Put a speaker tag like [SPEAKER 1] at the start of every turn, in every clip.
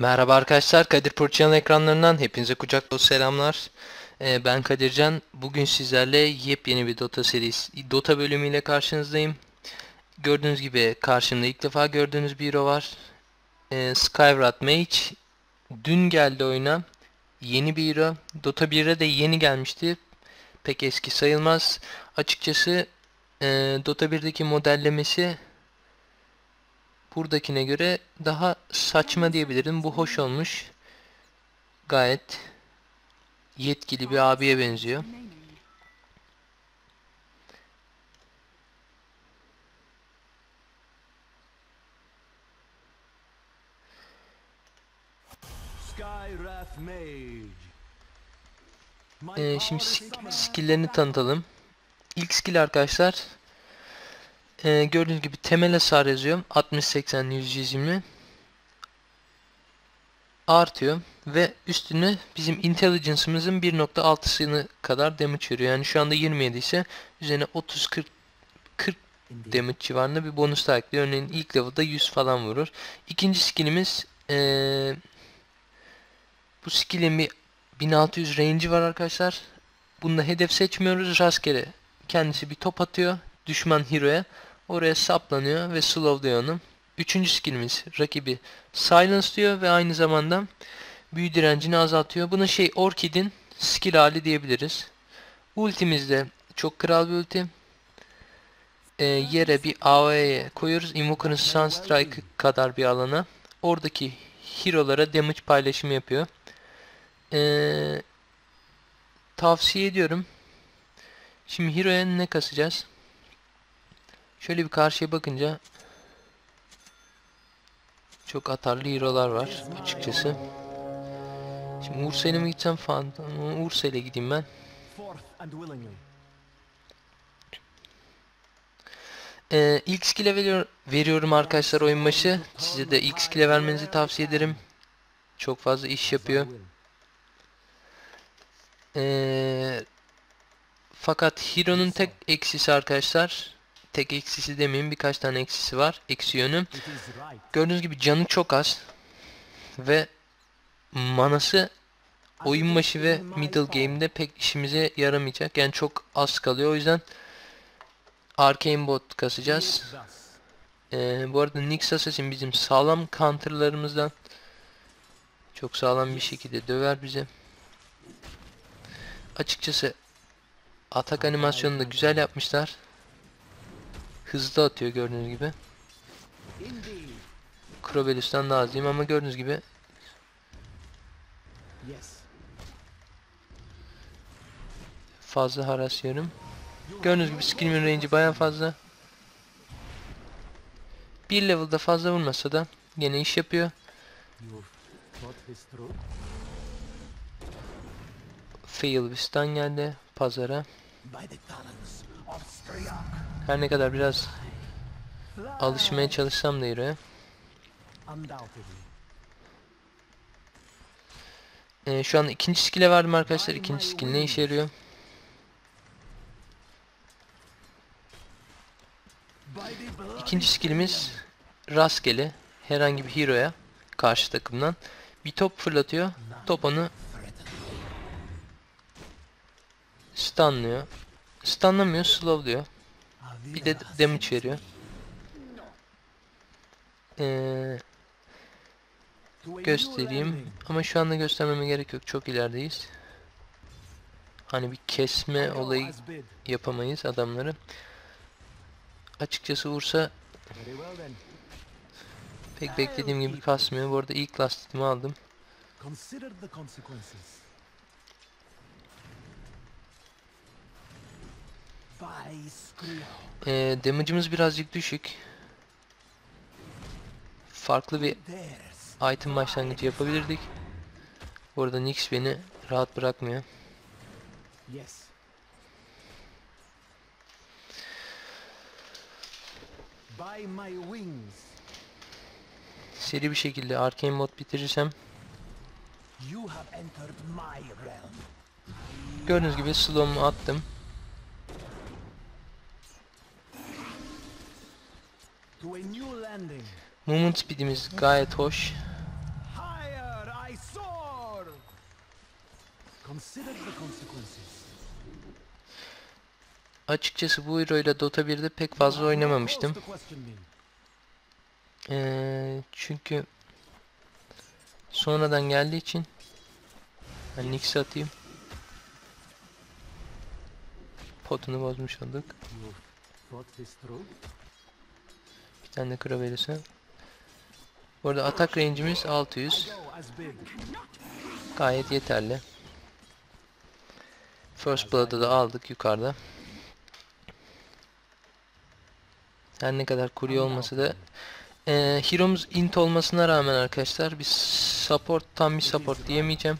[SPEAKER 1] Merhaba arkadaşlar, Kadir Purçan'ın ekranlarından hepinize kucak dolu selamlar. Ee, ben Kadircan. Bugün sizlerle yepyeni bir Dota serisi, Dota bölümüyle karşınızdayım. Gördüğünüz gibi karşımda ilk defa gördüğünüz bir hero var. Ee, Skywrath Mage. Dün geldi oyuna. Yeni bir hero. Dota 1'e de yeni gelmişti. Pek eski sayılmaz. Açıkçası e, Dota 1'deki modellemesi buradakine göre daha saçma diyebilirim. Bu hoş olmuş. Gayet yetkili bir abiye benziyor. Ee, şimdi skill'lerini tanıtalım. İlk skill arkadaşlar ee, gördüğünüz gibi temel hasar yazıyor. 60 80 120 artıyor ve üstüne bizim intelligence'ımızın 1.6'sını kadar damage veriyor. Yani şu anda 27 ise üzerine 30 40 40 damage civarında bir bonus da ekliyor. Örneğin ilk level'da 100 falan vurur. İkinci skillimiz ee, bu skill'in bir 1600 range'i var arkadaşlar. Bunda hedef seçmiyoruz. Rastgele kendisi bir top atıyor. Düşman hero'ya. Oraya saplanıyor ve slowluyor onu. Üçüncü skillimiz rakibi silence diyor ve aynı zamanda büyü direncini azaltıyor. Buna şey Orchid'in skill hali diyebiliriz. Ultimiz de çok kral bir ulti. Ee, yere bir AOE'ye koyuyoruz. Invoker'ın Sunstrike kadar bir alana. Oradaki hero'lara damage paylaşımı yapıyor. Ee, tavsiye ediyorum. Şimdi Hero'ya ne kasacağız? Şöyle bir karşıya bakınca çok atarlı hero'lar var açıkçası. Şimdi Ursa ile mi gitsem falan? Ursa ile gideyim ben. Ee, ilk skill'e veriyor, veriyorum arkadaşlar oyun başı. Size de ilk skill'e vermenizi tavsiye ederim. Çok fazla iş yapıyor. Ee, fakat Hero'nun tek eksisi arkadaşlar. Tek eksisi demeyeyim birkaç tane eksisi var. Eksi yönü. Gördüğünüz gibi canı çok az. Ve manası oyun başı ve middle game'de pek işimize yaramayacak. Yani çok az kalıyor. O yüzden Arcane bot kasacağız. Ee, bu arada Nyx Assassin bizim sağlam counterlarımızdan. Çok sağlam bir şekilde döver bizi. Açıkçası atak animasyonunu da güzel yapmışlar. Hızlı atıyor gördüğünüz gibi.
[SPEAKER 2] Indeed.
[SPEAKER 1] Crobelus'tan daha az diyeyim ama gördüğünüz gibi fazla haras yiyorum. Gördüğünüz gibi skill'imin range'i baya fazla. Bir level'da fazla vurmasa da gene iş yapıyor. Fail bir stun geldi pazara.
[SPEAKER 2] By the talons of Striak.
[SPEAKER 1] Her ne kadar biraz alışmaya çalışsam da.
[SPEAKER 2] Undoubtedly.
[SPEAKER 1] Ee, şu anda ikinci skill'e verdim arkadaşlar. İkinci skill ne işe yarıyor? İkinci skillimiz rastgele herhangi bir hero'ya karşı takımdan bir top fırlatıyor. Top onu stunlıyor. Stunlamıyor, slowluyor. Bir de damage veriyor. Ee, göstereyim. Ama şu anda göstermeme gerek yok. Çok ilerideyiz. Hani bir kesme olayı yapamayız adamları. Açıkçası vursa pek beklediğim gibi kasmıyor. Bu arada ilk lastikimi aldım.
[SPEAKER 2] Consider the consequences.
[SPEAKER 1] Ee, damage'ımız birazcık düşük. Farklı bir item başlangıcı yapabilirdik. Bu arada Nyx beni rahat bırakmıyor.
[SPEAKER 2] yes. By my wings,
[SPEAKER 1] Seri bir şekilde Arcane mod bitirirsem gördüğünüz gibi slow'umu attım. Movement speedimiz gayet hoş. Açıkçası bu hero ile Dota 1'de pek fazla oynamamıştım. Ee, çünkü sonradan geldiği için ben Nix atayım. Potunu bozmuş olduk. Tane de kıra verirse. Bu arada atak range'imiz 600.
[SPEAKER 2] Go as big.
[SPEAKER 1] Gayet yeterli. First Blood'ı da aldık yukarıda. Her ne kadar kurye olmasa da eee Hero'muz int olmasına rağmen arkadaşlar bir support tam bir support diyemeyeceğim.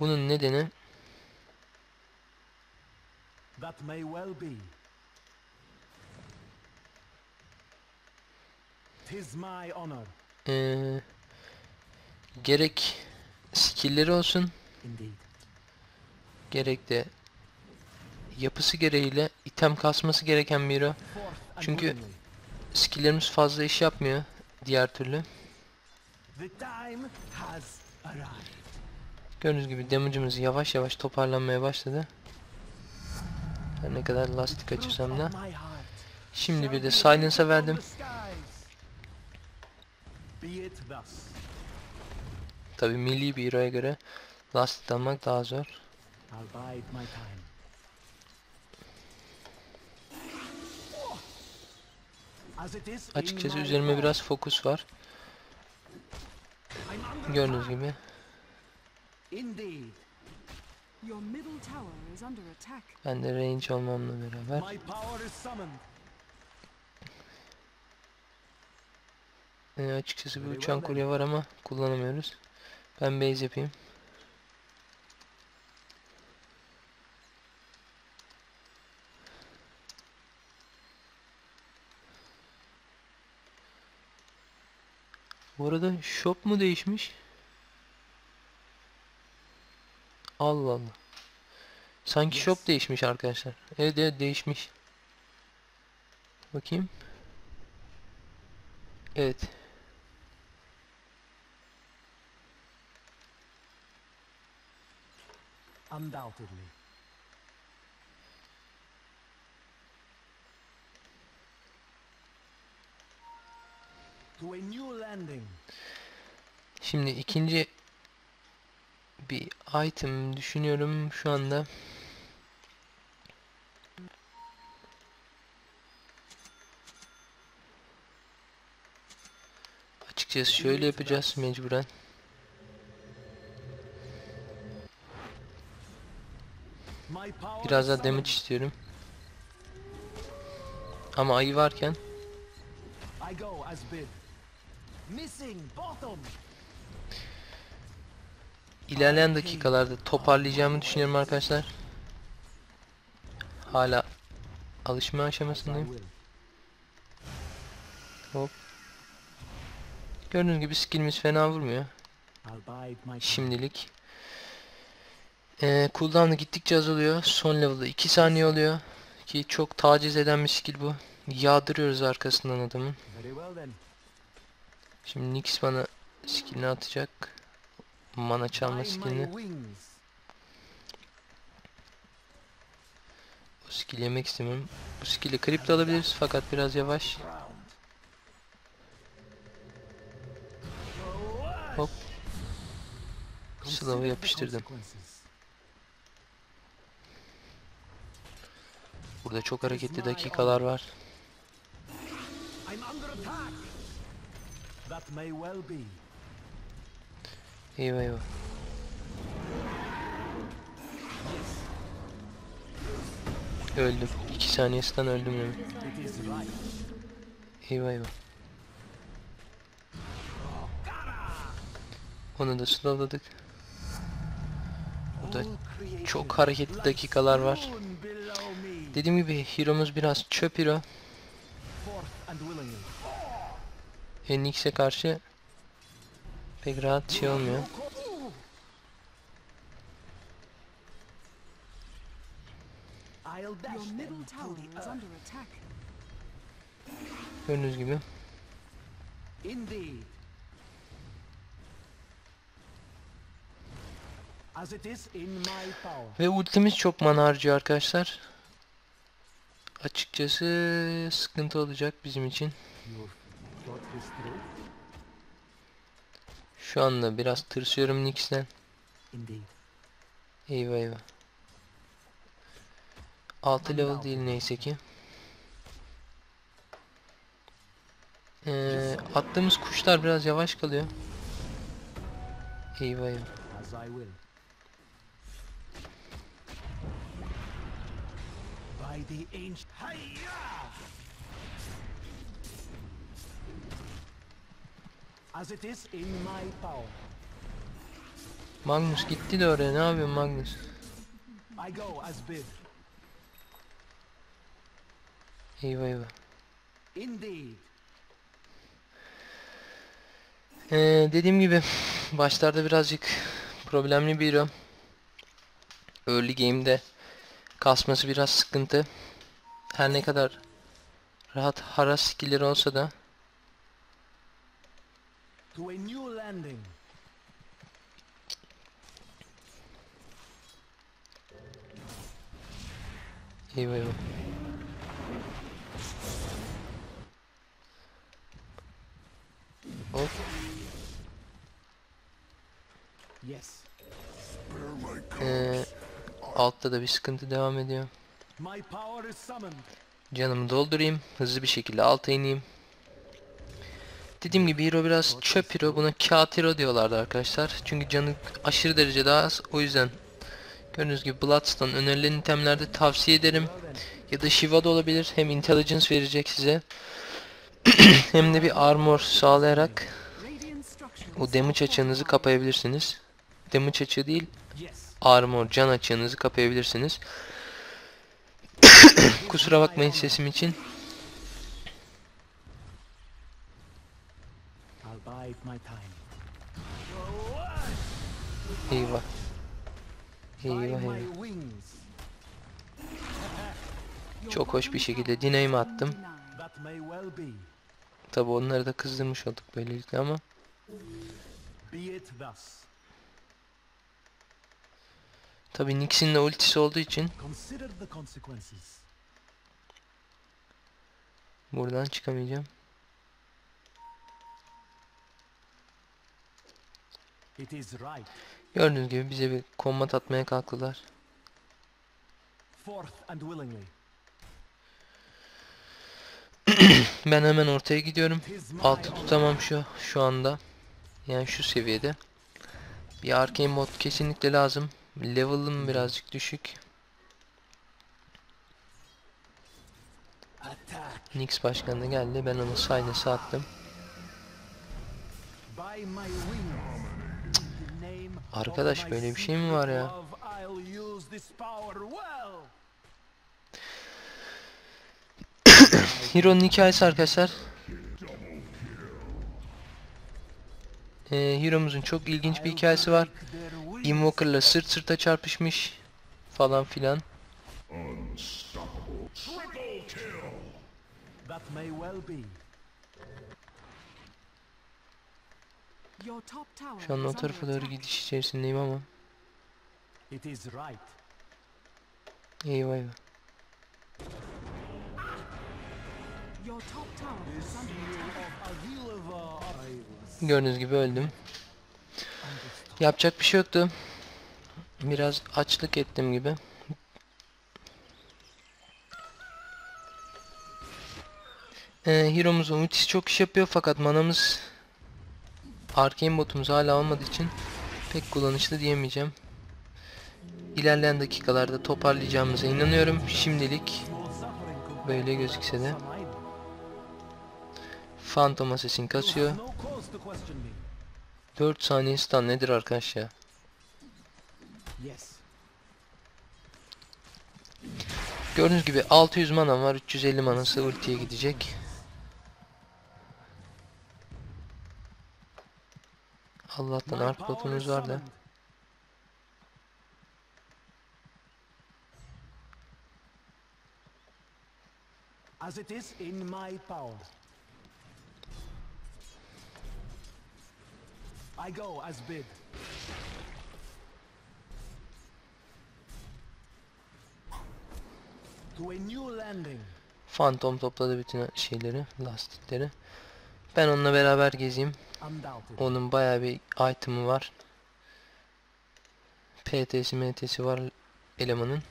[SPEAKER 1] Bunun nedeni
[SPEAKER 2] That may well be. Tis my honor.
[SPEAKER 1] eee, gerek skill'leri olsun gerek de yapısı gereğiyle item kasması gereken bir Çünkü-. Skill'lerimiz fazla iş yapmıyor diğer türlü. Gördüğünüz gibi damage'ımız yavaş yavaş toparlanmaya başladı. Her ne kadar lastik açırsam da. Şimdi bir de silence'a verdim. Tabi milli bir hero'ya göre lastik almak daha zor. Açıkçası üzerime biraz fokus var. Gördüğünüz gibi.
[SPEAKER 2] Indeed.
[SPEAKER 3] Your middle tower is under attack.
[SPEAKER 1] Ben de range olmamla beraber.
[SPEAKER 2] My power is summoned.
[SPEAKER 1] Ee, açıkçası bir uçan kurye var ama kullanamıyoruz. Ben base yapayım. Bu arada shop mu değişmiş? Allah Allah. Sanki
[SPEAKER 2] Yes.
[SPEAKER 1] shop değişmiş arkadaşlar. Evet evet değişmiş. Bakayım. Evet.
[SPEAKER 2] Undoubtedly. To a new landing.
[SPEAKER 1] Şimdi ikinci bir item düşünüyorum şu anda. Açıkçası şöyle yapacağız mecburen. Biraz daha damage istiyorum. Ama ayı varken.
[SPEAKER 2] Missing bottom.
[SPEAKER 1] İlerleyen dakikalarda toparlayacağımı düşünüyorum arkadaşlar. Hala alışma aşamasındayım.
[SPEAKER 2] will.
[SPEAKER 1] Gördüğünüz gibi skillimiz fena vurmuyor. Şimdilik. Ee, cooldown'ı gittikçe azalıyor. Son level'da 2 saniye oluyor. Ki çok taciz eden bir skill bu. Yağdırıyoruz arkasından adamın. Şimdi Nyx bana skillini atacak. Mana çalma skillini. O skill yemek istemiyorum. Bu skill'i creep de alabiliriz fakat biraz yavaş. Hop. Slow'u yapıştırdım. Burada çok hareketli dakikalar var.
[SPEAKER 2] That may well be.
[SPEAKER 1] Eyvah eyvah. Öldüm. 2 saniyesinden öldüm demek. Eyvah eyvah. Onu da slowladık. Burada çok hareketli dakikalar var. Dediğim gibi hero'muz biraz çöp hero. Enix'e karşı Pek rahat şey olmuyor. Gördüğünüz gibi. Ve ultimiz çok mana harcıyor arkadaşlar. Açıkçası sıkıntı olacak bizim için. Şu anda biraz tırsıyorum.
[SPEAKER 2] Indeed.
[SPEAKER 1] Eyvah eyvah. 6 level değil neyse ki. Ee, attığımız kuşlar biraz yavaş kalıyor. Eyvah eyvah.
[SPEAKER 2] By the ancient.
[SPEAKER 1] Magnus gitti de oraya. Ne yapıyorsun Magnus? Eyvah eyvah.
[SPEAKER 2] Indeed.
[SPEAKER 1] Ee, dediğim gibi başlarda birazcık problemli bir hero. Early game'de kasması biraz sıkıntı. Her ne kadar rahat hara skill'leri olsa da
[SPEAKER 2] To a new landing.
[SPEAKER 1] eyvah eyvah. Hop.
[SPEAKER 2] Yes.
[SPEAKER 1] Ee, altta da bir sıkıntı devam ediyor. Canımı doldurayım. Hızlı bir şekilde alta ineyim. Dediğim gibi hero biraz çöp hero. Buna kağıt hero diyorlardı arkadaşlar. Çünkü canı aşırı derece daha az. O yüzden gördüğünüz gibi Bloodstone önerilen itemlerde tavsiye ederim. Ya da Shiva da olabilir. Hem intelligence verecek size. hem de bir armor sağlayarak o damage açığınızı kapayabilirsiniz. Damage açığı değil, armor, can açığınızı kapayabilirsiniz. Kusura bakmayın sesim için.
[SPEAKER 2] I'll bide my time.
[SPEAKER 1] Eyvah. Eyvah eyvah. Çok hoş bir şekilde
[SPEAKER 3] is
[SPEAKER 1] attım. Tabi onları da kızdırmış olduk böylelikle ama. Tabi Nyx'in de ultisi olduğu için buradan çıkamayacağım. Gördüğünüz gibi bize bir kombat atmaya kalktılar.
[SPEAKER 2] Forth and willingly.
[SPEAKER 1] Ben hemen ortaya gidiyorum. Altı tutamam şu şu anda. Yani şu seviyede. Bir arcane mod kesinlikle lazım. Level'ım birazcık düşük.
[SPEAKER 2] Attack.
[SPEAKER 1] Nyx başkan da geldi. Ben onu Silence'a attım.
[SPEAKER 2] By my wings. In the name of
[SPEAKER 1] Arkadaş, böyle bir şey mi var ya? Hero'nun hikayesi arkadaşlar. Ee, Hero'muzun çok ilginç bir hikayesi var. Invoker'la sırt sırta çarpışmış falan filan.
[SPEAKER 2] That may well be.
[SPEAKER 3] Your top tower
[SPEAKER 1] Şu an o tarafa doğru gidiş içerisindeyim ama.
[SPEAKER 2] It is right.
[SPEAKER 1] Eyvah eyvah. Gördüğünüz gibi öldüm. Yapacak bir şey yoktu. Biraz açlık ettim gibi. Ee, Hero'muzun ultisi çok iş yapıyor fakat manamız Arcane botumuz hala olmadığı için pek kullanışlı diyemeyeceğim. İlerleyen dakikalarda toparlayacağımıza inanıyorum. Şimdilik böyle gözükse de. Phantom Assassin kasıyor.
[SPEAKER 2] have no cause to question me.
[SPEAKER 1] 4 saniye stun nedir arkadaş ya?
[SPEAKER 2] Yes.
[SPEAKER 1] Gördüğünüz gibi 600 manam var. 350 manası ultiye gidecek. Allah'tan
[SPEAKER 2] arp
[SPEAKER 1] botumuz var da.
[SPEAKER 2] As it is in my power. I go as bid. To a new landing.
[SPEAKER 1] Phantom topladı bütün şeyleri, lastikleri. Ben onunla beraber gezeyim. Onun bayağı bir item'ı var. PT'si MT'si var elemanın.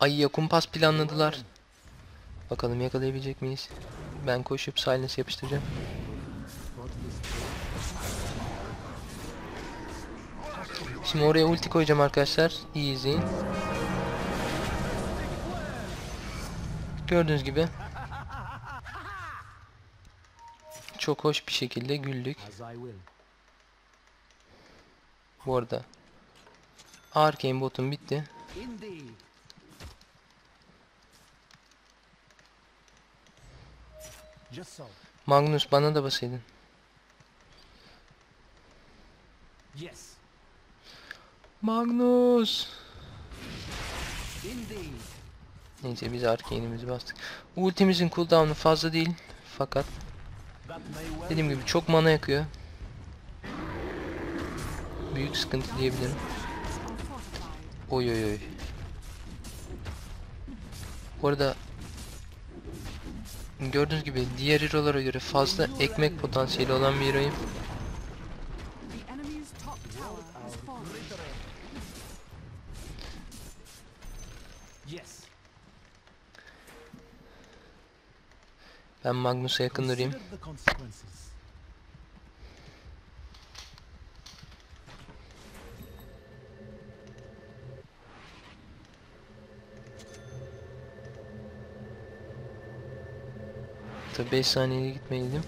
[SPEAKER 1] Ayıya kumpas planladılar. Bakalım yakalayabilecek miyiz? Ben koşup silence yapıştıracağım. Şimdi oraya ulti koyacağım arkadaşlar. İyi izleyin. Gördüğünüz gibi çok hoş bir şekilde güldük. Bu arada Arcane botum bitti. Magnus bana da basaydın.
[SPEAKER 2] Yes.
[SPEAKER 1] Magnus. Neyse biz Arcane'imizi bastık. Ultimizin cooldown'u fazla değil. Fakat dediğim gibi çok mana yakıyor. Büyük sıkıntı diyebilirim. Oy oy oy. Bu arada gördüğünüz gibi diğer hero'lara göre fazla ekmek potansiyeli olan bir hero'yum. Ben Magnus'a yakın durayım. Tabi 5 saniyede gitmeliydim.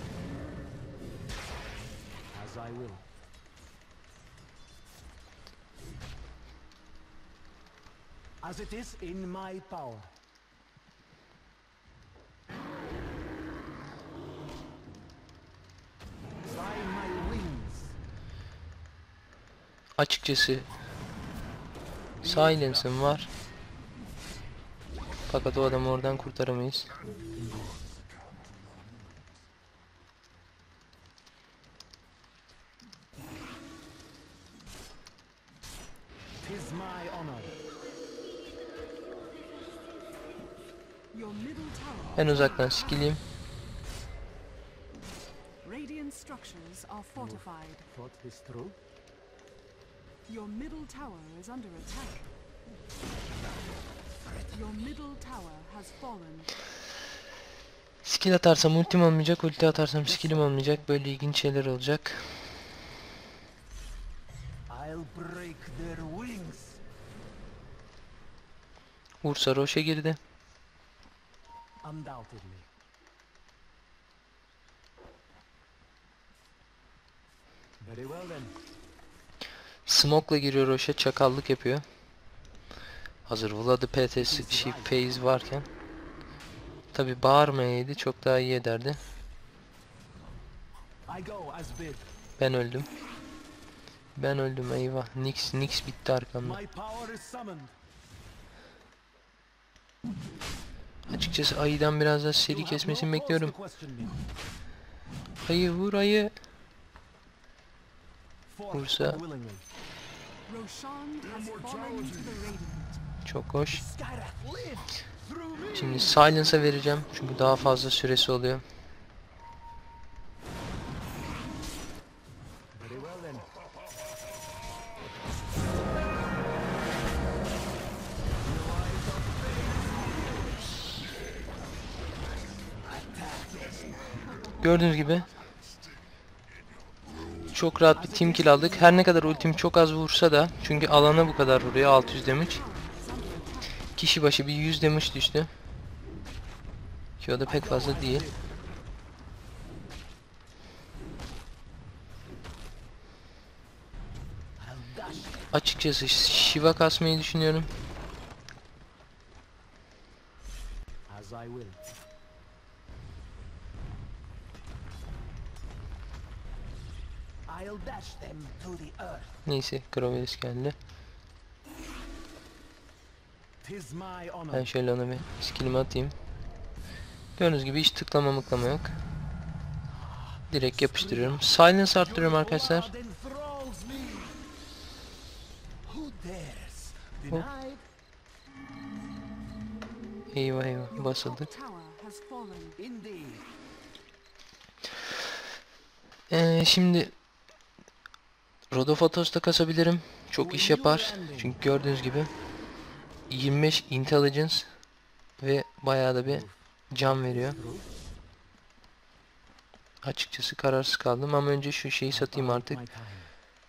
[SPEAKER 2] As it is in my power. By my wings.
[SPEAKER 1] Açıkçası Silence'ım var. Fakat o adamı oradan kurtaramayız. Ben uzaktan skilliyim.
[SPEAKER 3] Radiant structures are fortified.
[SPEAKER 2] Thought this through.
[SPEAKER 3] Your middle tower is under attack. Your middle tower has fallen.
[SPEAKER 1] Skill atarsam ultim olmayacak, ulti atarsam skillim olmayacak. Böyle ilginç şeyler olacak.
[SPEAKER 2] I'll break their wings.
[SPEAKER 1] Ursa Roşe girdi.
[SPEAKER 2] Undoubtedly. Very well then.
[SPEAKER 1] Smoke'la giriyor Roşe, çakallık yapıyor. Hazır Vlad PT'si şey phase varken. Tabi bağırmayaydı çok daha iyi ederdi. Ben öldüm. Ben öldüm eyvah. Nix Nix bitti arkamda. Açıkçası ayıdan biraz daha seri kesmesini bekliyorum. Ayı vur ayı.
[SPEAKER 2] Forth
[SPEAKER 1] Çok hoş. Şimdi Silence'a vereceğim. Çünkü daha fazla süresi oluyor. Gördüğünüz gibi çok rahat bir team kill aldık. Her ne kadar ultim çok az vursa da çünkü alana bu kadar vuruyor 600 damage. Kişi başı bir 100 damage düştü. Ki o da pek fazla değil. Açıkçası Shiva kasmayı düşünüyorum.
[SPEAKER 2] As I will.
[SPEAKER 1] Neyse Grovelis geldi. Ben şöyle ona bir skillimi atayım. Gördüğünüz gibi hiç tıklama mıklama yok. Direkt yapıştırıyorum. Silence arttırıyorum arkadaşlar. Hop.
[SPEAKER 2] deny?
[SPEAKER 1] Eyvah eyvah basıldık. Ee, şimdi Rodophotos kasabilirim. Çok iş yapar. Çünkü gördüğünüz gibi 25 intelligence ve bayağı da bir can veriyor. Açıkçası kararsız kaldım ama önce şu şeyi satayım artık.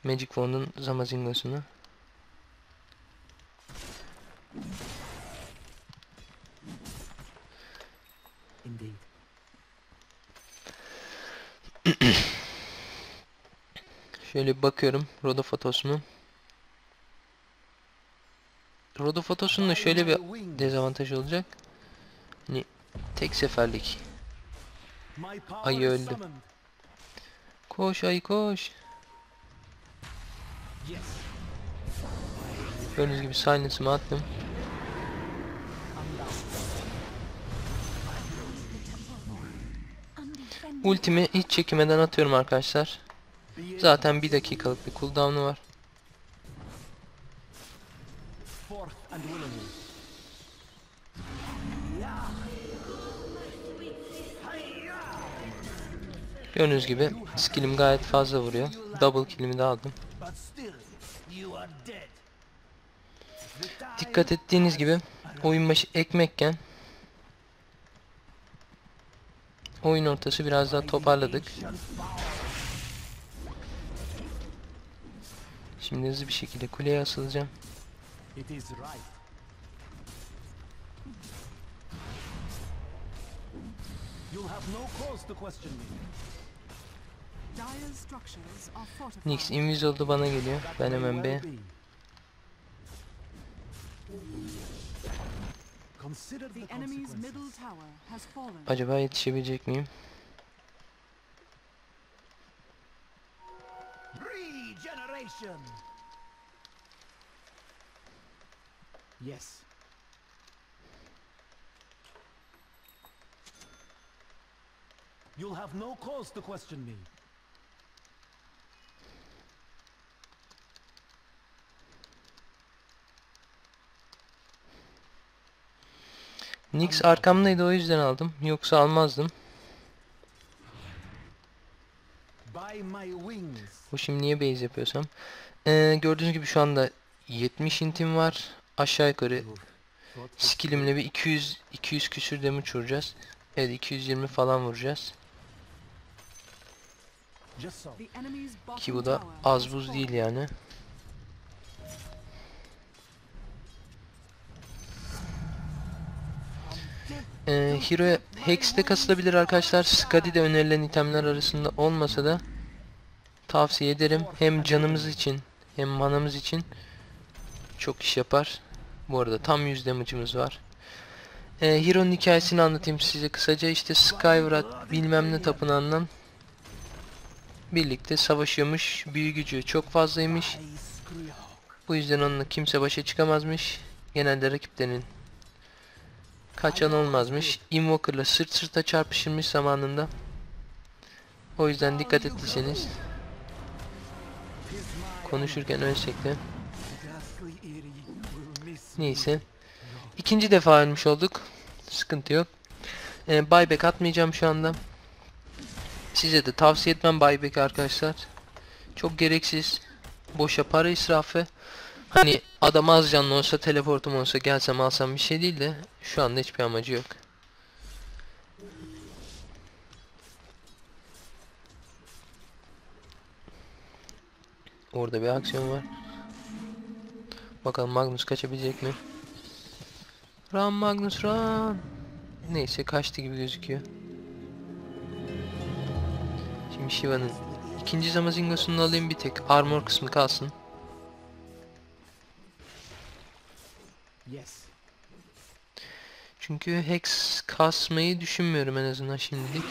[SPEAKER 1] Magic Wand'un Zamazingos'unu.
[SPEAKER 2] Indeed.
[SPEAKER 1] Şöyle bakıyorum Rodophotos mu? Rodophotosun da şöyle bir dezavantaj olacak. Hani tek seferlik. Ayı öldü. Koş ay koş. Gördüğünüz gibi silence'ımı attım. Ultimi hiç çekimeden atıyorum arkadaşlar. Zaten bir dakikalık bir cooldown'u var. Gördüğünüz gibi skillim gayet fazla vuruyor. Double kill'imi de aldım. Dikkat ettiğiniz gibi oyun başı ekmekken oyun ortası biraz daha toparladık. Şimdi hızlı bir şekilde kuleye asılacağım. Nix Invisible bana geliyor. Ben hemen B. Acaba yetişebilecek miyim?
[SPEAKER 2] Regeneration. Yes. You'll have no cause to question me.
[SPEAKER 1] Nix arkamdaydı o yüzden aldım. Yoksa almazdım.
[SPEAKER 2] By my wings.
[SPEAKER 1] Bu şimdi niye base yapıyorsam. Ee, gördüğünüz gibi şu anda 70 intim var. Aşağı yukarı skillimle bir 200 200 küsür damage vuracağız. Evet 220 falan vuracağız. Ki bu da az buz değil yani. Ee, Hero Hex de kasılabilir arkadaşlar. Skadi de önerilen itemler arasında olmasa da tavsiye ederim. Hem canımız için hem manamız için çok iş yapar. Bu arada tam 100 damage'ımız var. Ee, Hero'nun hikayesini anlatayım size kısaca. İşte Skyward bilmem ne tapınağından birlikte savaşıyormuş. Büyü gücü çok fazlaymış. Bu yüzden onunla kimse başa çıkamazmış. Genelde rakiplerin kaçan olmazmış. Invoker'la sırt sırta çarpışırmış zamanında. O yüzden dikkat ettiyseniz konuşurken ölsek de neyse. İkinci defa ölmüş olduk. Sıkıntı yok. Ee, buyback atmayacağım şu anda. Size de tavsiye etmem buyback arkadaşlar. Çok gereksiz. Boşa para israfı. Hani adam az canlı olsa teleportum olsa gelsem alsam bir şey değil de şu anda hiçbir amacı yok. Orada bir aksiyon var. Bakalım Magnus kaçabilecek mi? Run Magnus run. Neyse kaçtı gibi gözüküyor. Şimdi Shiva'nın ikinci Zamazingos'unu alayım bir tek armor kısmı kalsın.
[SPEAKER 2] Yes.
[SPEAKER 1] Çünkü Hex kasmayı düşünmüyorum en azından şimdilik.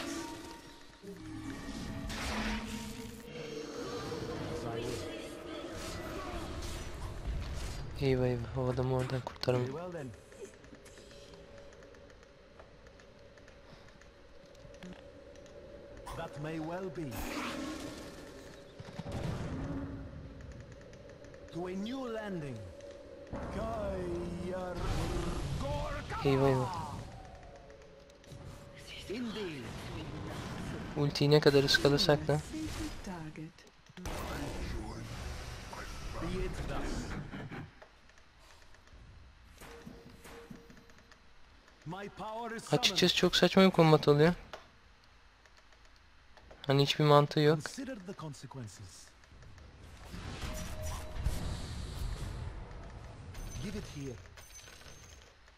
[SPEAKER 1] Eyvah eyvah o adamı oradan
[SPEAKER 2] then. That may well be. To a new landing.
[SPEAKER 1] Eyvah eyvah. Ultiyi ne kadar ıskalasak da.
[SPEAKER 3] Fated target.
[SPEAKER 2] Be it thus. My power is summoned.
[SPEAKER 1] Açıkçası çok saçma bir kombat oluyor. Hani hiçbir mantığı yok.
[SPEAKER 2] The. Give it here.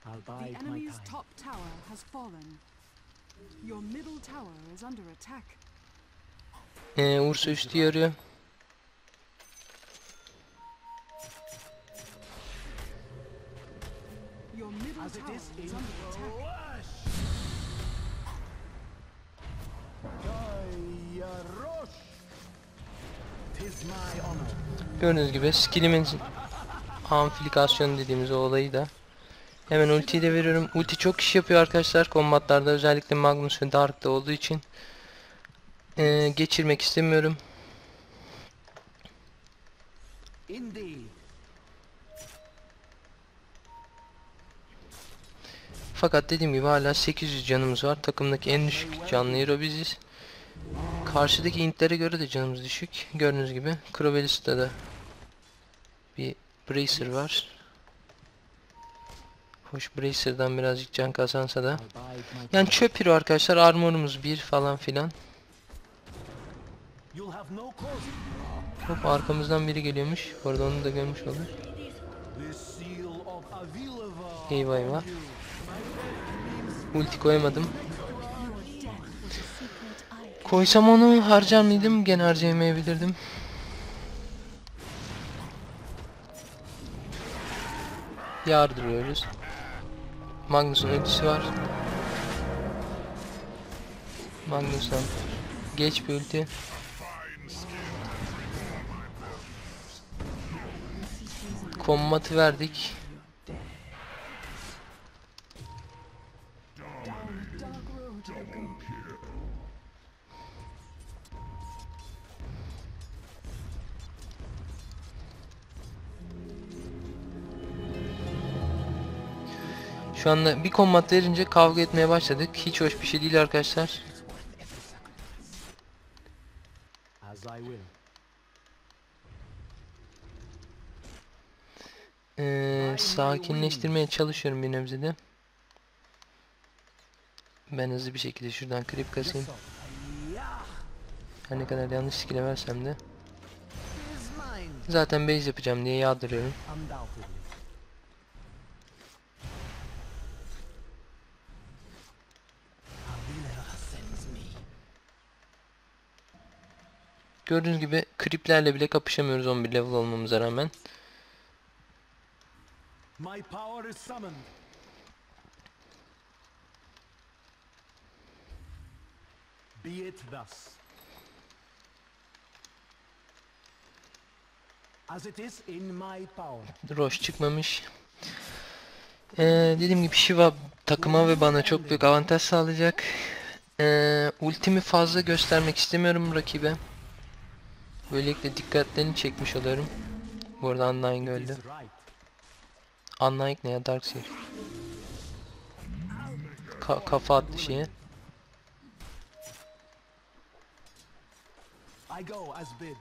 [SPEAKER 2] I'll
[SPEAKER 3] The
[SPEAKER 2] bide my
[SPEAKER 3] enemy's top tower has fallen. Your middle tower is under attack.
[SPEAKER 1] Ee, Ursa üstü yarıyor.
[SPEAKER 3] Your middle tower
[SPEAKER 2] is
[SPEAKER 3] under attack.
[SPEAKER 1] Gördüğünüz gibi skillimin amplifikasyon dediğimiz o olayı da hemen ultiyi de veriyorum. Ulti çok iş yapıyor arkadaşlar kombatlarda özellikle Magnus ve Dark'ta olduğu için Ee, geçirmek istemiyorum. Fakat dediğim gibi hala 800 canımız var. Takımdaki en düşük canlı hero biziz. Karşıdaki intlere göre de canımız düşük. Gördüğünüz gibi Krovelis'te de bir Bracer var. Hoş Bracer'dan birazcık can kazansa da. Yani çöp hero arkadaşlar. Armorumuz 1 falan filan. Hop arkamızdan biri geliyormuş. Bu arada onu da görmüş olduk. Eyvah eyvah. Ulti koymadım. Koysam onu harcar mıydım? Gene harcayamayabilirdim. Yardırıyoruz. Magnus'un ultisi var. Magnus'tan geç bir ulti. Kombatı verdik. Şu anda bir kombat verince kavga etmeye başladık. Hiç hoş bir şey değil arkadaşlar. Ee, sakinleştirmeye çalışıyorum bir nebze de. Ben hızlı bir şekilde şuradan klip kasayım. Her ne kadar yanlış skill versem de. Zaten base yapacağım diye yağdırıyorum.
[SPEAKER 2] Undoubtedly. Avilava sends me.
[SPEAKER 1] Gördüğünüz gibi creeplerle bile kapışamıyoruz 11 level olmamıza rağmen.
[SPEAKER 2] My power is summoned. Be it thus. As it is in my power.
[SPEAKER 1] Roş çıkmamış. Ee, dediğim gibi Shiva takıma ve bana çok büyük avantaj sağlayacak. Ee, ultimi fazla göstermek istemiyorum rakibe. Böylelikle dikkatlerini çekmiş oluyorum. Bu arada Undying öldü. Undying ne ya Darkseer. Ka kafa attı şeye.
[SPEAKER 2] I go as bid.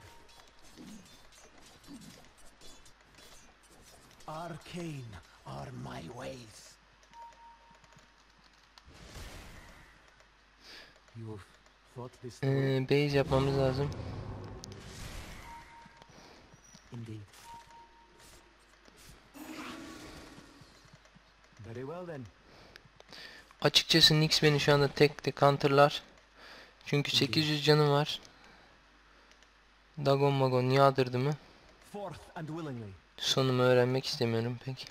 [SPEAKER 2] Arcane are my ways.
[SPEAKER 1] Ee, base yapmamız lazım.
[SPEAKER 2] Well then.
[SPEAKER 1] Açıkçası Nyx beni şu anda tek de counterlar. Çünkü 800 canım var. Dagon Magon yağdırdı mı?
[SPEAKER 2] Forth and willingly.
[SPEAKER 1] Sonumu öğrenmek istemiyorum pek.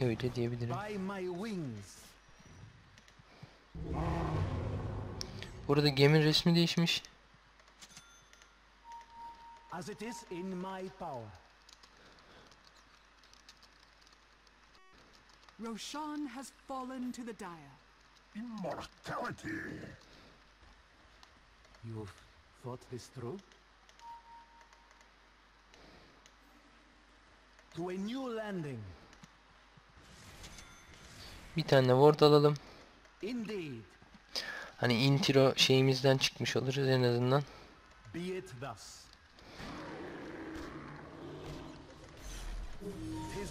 [SPEAKER 1] Öyle diyebilirim.
[SPEAKER 2] By my wings.
[SPEAKER 1] Burada gemi resmi değişmiş.
[SPEAKER 2] As it is in my power.
[SPEAKER 3] Roshan has fallen to the dire.
[SPEAKER 4] Immortality!
[SPEAKER 2] You've thought this through? To a new landing.
[SPEAKER 1] Bir tane ward alalım.
[SPEAKER 2] Indeed.
[SPEAKER 1] Hani intro şeyimizden çıkmış oluruz en azından.
[SPEAKER 2] Be it thus.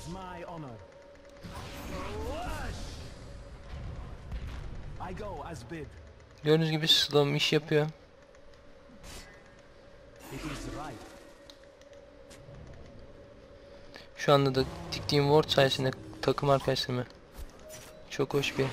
[SPEAKER 2] My honor. I go as bid.
[SPEAKER 1] Gördüğünüz gibi Slum iş yapıyor. Şu anda da diktiğim ward sayesinde takım arkadaşlarıma çok hoş bir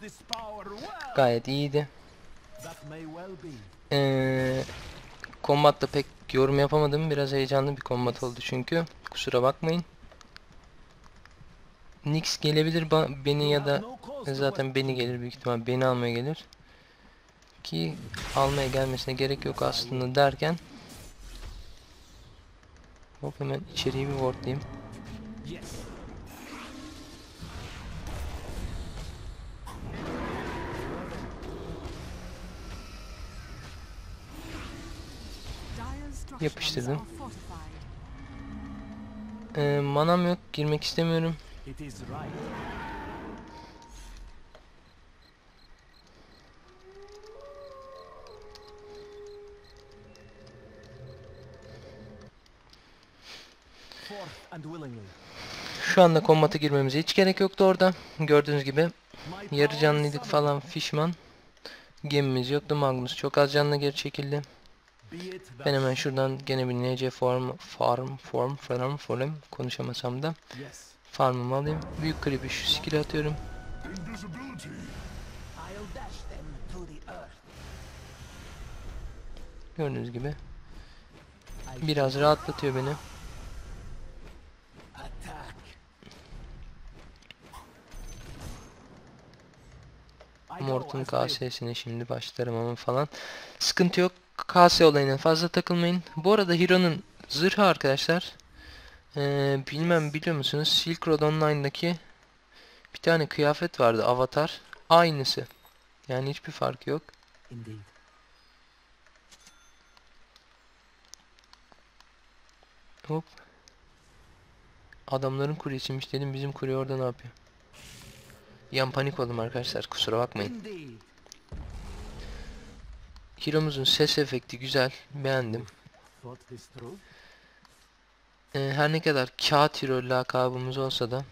[SPEAKER 2] this power well.
[SPEAKER 1] Gayet iyiydi. Ee, kombatta pek yorum yapamadım. Biraz heyecanlı bir kombat oldu çünkü. Kusura bakmayın. Nix gelebilir beni ya da zaten beni gelir büyük ihtimal beni almaya gelir. Ki almaya gelmesine gerek yok aslında derken Hop hemen içeriye bir wardlayayım.
[SPEAKER 2] Yes.
[SPEAKER 3] Dire's structures
[SPEAKER 1] Yapıştırdım. Ee, manam yok girmek istemiyorum. Şu anda kombata girmemize hiç gerek yoktu orada. Gördüğünüz gibi yarı canlıydık falan fişman. Gemimiz yoktu. Magnus çok az canlı geri çekildi. Ben hemen şuradan gene bir NC form, farm, form, farm, form konuşamasam da farmımı alayım. Büyük kribi şu skill atıyorum. Gördüğünüz gibi biraz rahatlatıyor beni. Morton. KS'sine şimdi başlarım ama falan. Sıkıntı yok. KS olayına fazla takılmayın. Bu arada Hero'nun zırhı arkadaşlar. Ee, bilmem biliyor musunuz? Silk Road Online'daki bir tane kıyafet vardı. Avatar. Aynısı. Yani hiçbir fark yok.
[SPEAKER 2] Indeed.
[SPEAKER 1] Hop. Adamların kuryesiymiş dedim. Bizim kurye orada ne yapıyor? Yan panik oldum arkadaşlar. Kusura bakmayın.
[SPEAKER 2] Indeed.
[SPEAKER 1] Hero'muzun ses efekti güzel. Beğendim. Ee, her ne kadar kağıt hero lakabımız olsa da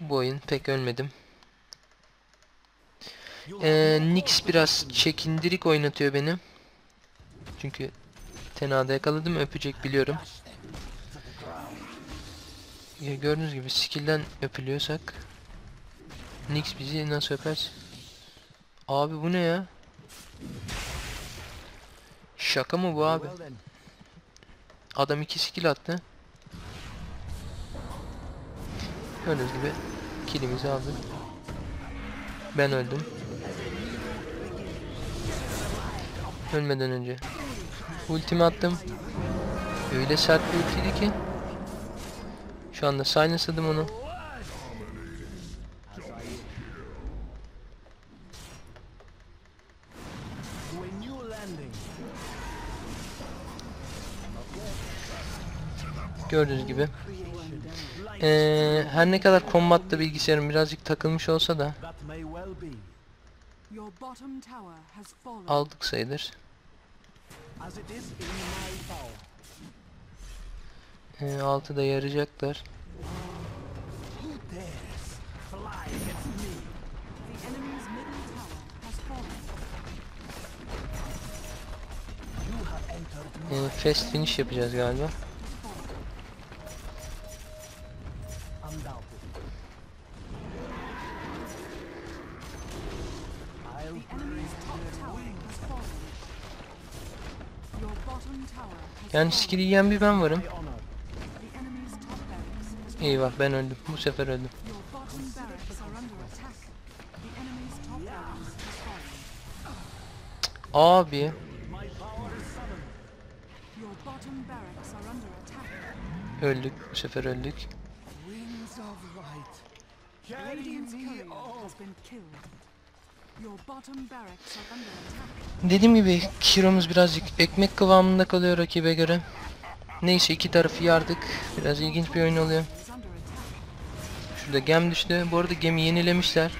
[SPEAKER 1] bu oyun pek ölmedim. Ee, Nix biraz çekindirik oynatıyor beni. Çünkü tenada yakaladım öpecek biliyorum. Ya gördüğünüz gibi skill'den öpülüyorsak Nix bizi nasıl öper? Abi bu ne ya? Şaka mı bu abi? Adam iki skill attı. Gördüğünüz gibi killimizi aldık. Ben öldüm. Ölmeden önce ultimi attım. Öyle sert bir ultiydi ki. Şu anda silence'ladım onu. Gördüğünüz gibi. Ee, her ne kadar kombatta bilgisayarım birazcık takılmış olsa da aldık sayılır. Ee, altı da yarayacaklar. Ee, fast finish yapacağız galiba. Yani skill'i yiyen bir ben varım. Eyvah ben öldüm. Bu sefer öldüm. Abi. Öldük. Bu sefer öldük. Dediğim gibi Kiro'muz birazcık ekmek kıvamında kalıyor rakibe göre. Neyse iki tarafı yardık. Biraz ilginç bir oyun oluyor. Şurada gem düştü. Bu arada gemi yenilemişler.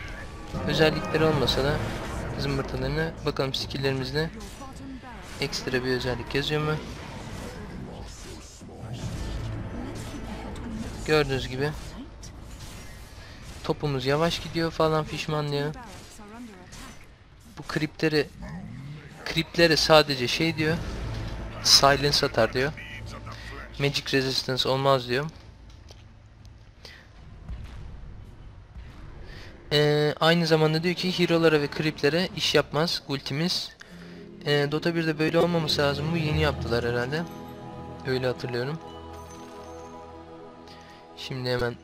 [SPEAKER 1] Özellikleri olmasa da zımbırtılarını bakalım skilllerimizde ekstra bir özellik yazıyor mu? Gördüğünüz gibi topumuz yavaş gidiyor falan fişman Bu kripleri kriplere sadece şey diyor. Silence atar diyor. Magic resistance olmaz diyor. Ee, aynı zamanda diyor ki hero'lara ve kriplere iş yapmaz ultimiz. Ee, Dota 1'de böyle olmaması lazım. Bu yeni yaptılar herhalde. Öyle hatırlıyorum. Şimdi hemen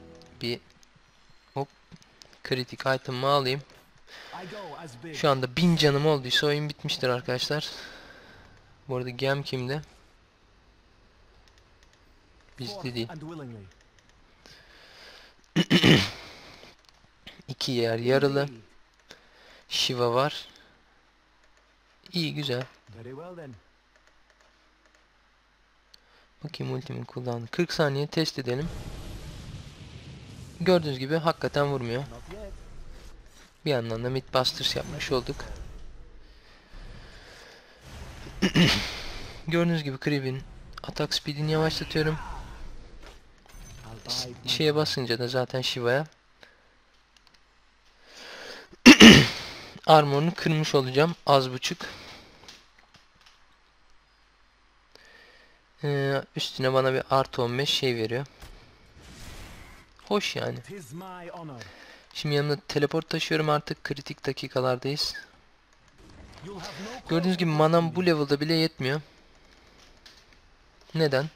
[SPEAKER 1] bir hop kritik item'ımı alayım. Şu anda 1000 canım olduysa oyun bitmiştir arkadaşlar. Bu arada gem kimde? Bizde değil. İki yer.
[SPEAKER 2] Indeed.
[SPEAKER 1] Shiva var. İyi güzel. Bakayım ultimin kullandı. 40 saniye test edelim. Gördüğünüz gibi hakikaten vurmuyor. Bir yandan da Mythbusters yapmış olduk. Gördüğünüz gibi Creep'in atak speedini yavaşlatıyorum. Şeye basınca da zaten Shiva'ya armorunu kırmış olacağım az buçuk. Ee, üstüne bana bir artı 15 şey veriyor. Hoş yani. Şimdi yanımda teleport taşıyorum artık kritik dakikalardayız. Gördüğünüz gibi manam bu level'da bile yetmiyor. Neden?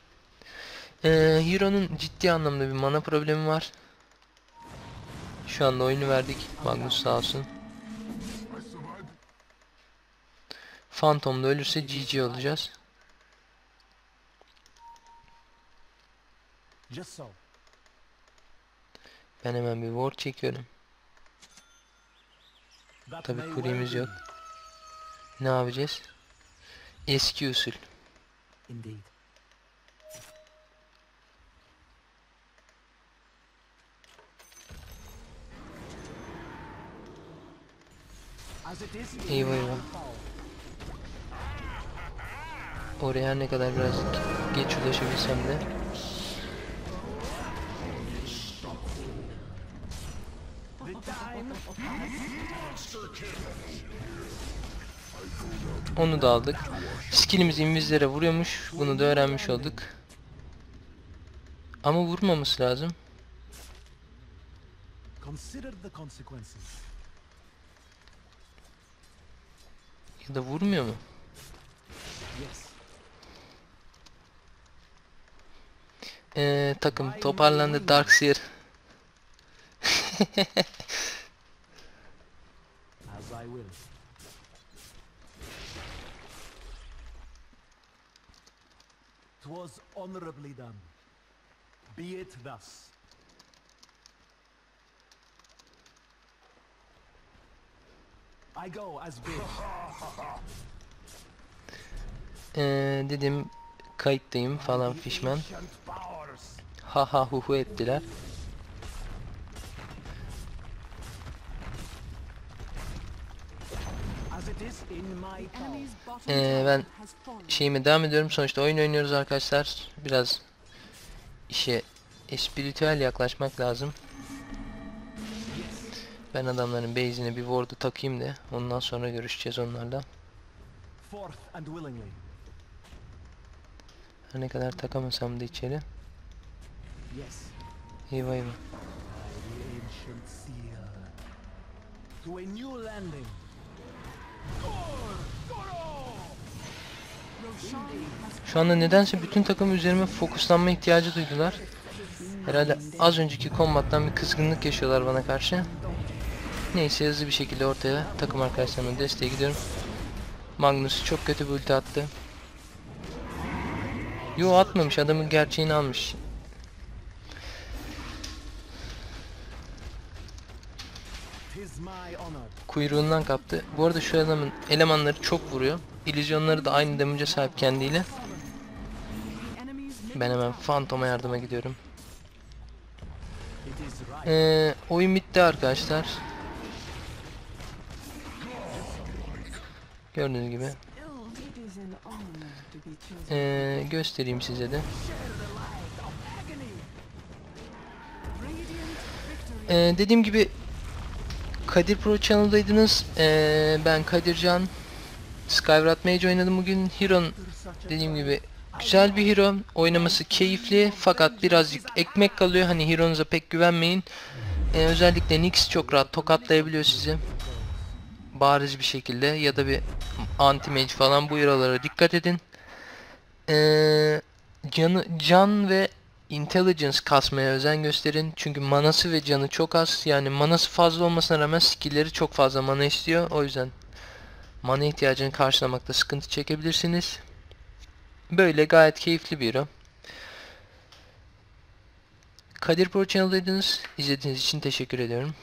[SPEAKER 1] Ee, Hero'nun ciddi anlamda bir mana problemi var. Şu anda oyunu verdik. Magnus sağ olsun. Phantom da ölürse GG olacağız.
[SPEAKER 2] Just so.
[SPEAKER 1] Ben hemen bir ward çekiyorum. Kuriyemiz
[SPEAKER 2] well
[SPEAKER 1] yok. Ne yapacağız? Eski usul.
[SPEAKER 2] Indeed.
[SPEAKER 1] Eyvah eyvah. Oraya ne kadar biraz geç ulaşabilsem de. Onu da aldık. Skillimiz invizlere vuruyormuş. Bunu da öğrenmiş olduk. Ama vurmaması lazım. Ya da vurmuyor mu? Ee, takım toparlandı Darkseer.
[SPEAKER 2] I will. Twas honorably done. Be it thus. I go as bid.
[SPEAKER 1] Ee, dedim kayıttayım falan fişman. Ha ha hu hu ettiler. Ee, ben şeyime devam ediyorum. Sonuçta oyun oynuyoruz arkadaşlar. Biraz işe espiritüel yaklaşmak lazım. Ben adamların base'ine bir ward'u takayım da ondan sonra görüşeceğiz onlarla. Her ne kadar takamasam da içeri. Eyvah eyvah.
[SPEAKER 2] To a new landing.
[SPEAKER 3] Your
[SPEAKER 1] Şu anda nedense bütün takım üzerime fokuslanma ihtiyacı duydular. Herhalde az önceki kombattan bir kızgınlık yaşıyorlar bana karşı. Neyse hızlı bir şekilde ortaya takım arkadaşlarıma desteğe gidiyorum. Magnus çok kötü bir ulti attı. Yo atmamış adamın gerçeğini almış. Kuyruğundan kaptı. Bu arada şu adamın elemanları çok vuruyor. İllüzyonları da aynı damage'e sahip kendiyle. Ben hemen Phantom'a yardıma gidiyorum. Ee, oyun bitti arkadaşlar. Gördüğünüz gibi. Ee, göstereyim size de. Ee, dediğim gibi Kadir Pro Channel'daydınız. Ee, ben Kadircan. Skyward Mage oynadım bugün. Hero'nun dediğim gibi güzel bir hero. Oynaması keyifli fakat birazcık ekmek kalıyor. Hani hero'nuza pek güvenmeyin. Ee, özellikle Nyx çok rahat tokatlayabiliyor sizi. Bariz bir şekilde ya da bir anti mage falan bu hero'lara dikkat edin. Ee, canı, can ve intelligence kasmaya özen gösterin. Çünkü manası ve canı çok az. Yani manası fazla olmasına rağmen skill'leri çok fazla mana istiyor. O yüzden mana ihtiyacını karşılamakta sıkıntı çekebilirsiniz. Böyle gayet keyifli bir hero. Kadir Pro Channel'daydınız. İzlediğiniz için teşekkür ediyorum.